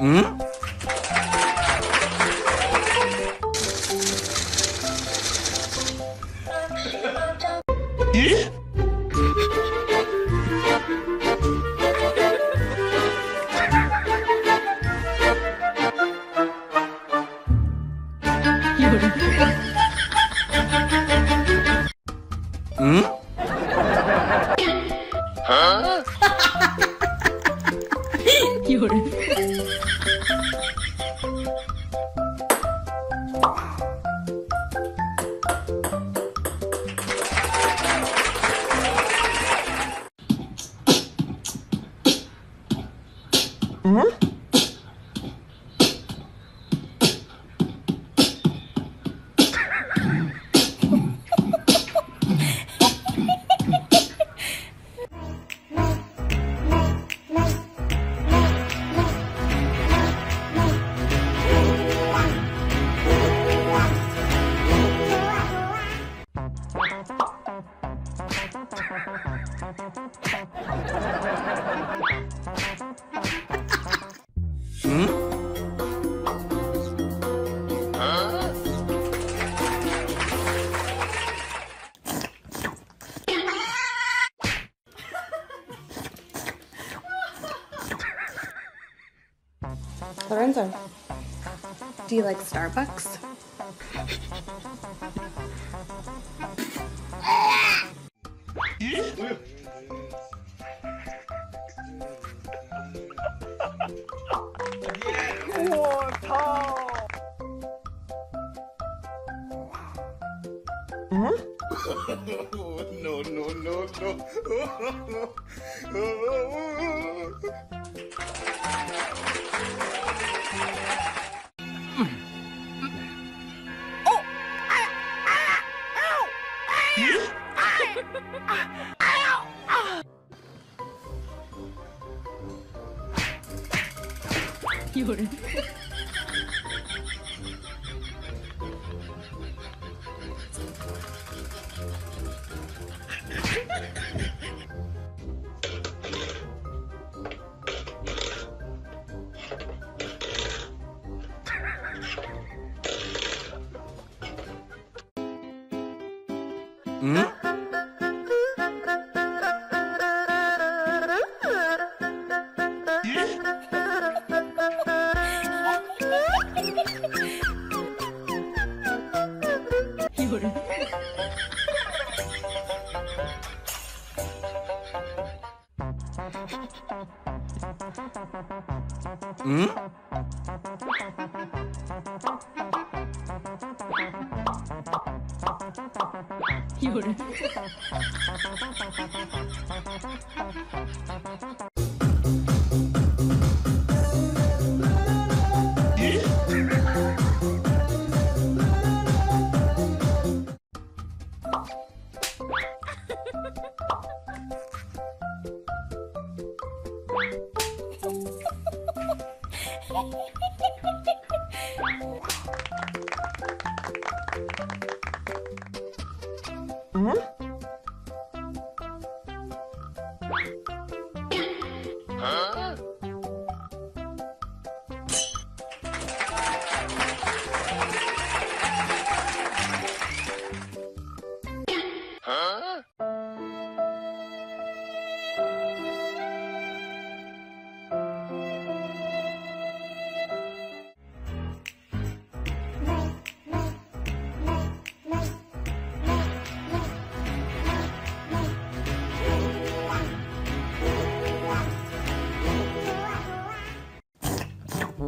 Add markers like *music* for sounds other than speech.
응? 예? 응? Hı? Lorenzo, do you like Starbucks? *laughs* 嗯。哦。有人。Mm-hmm. 嗯？有人。 응? Huh? 응?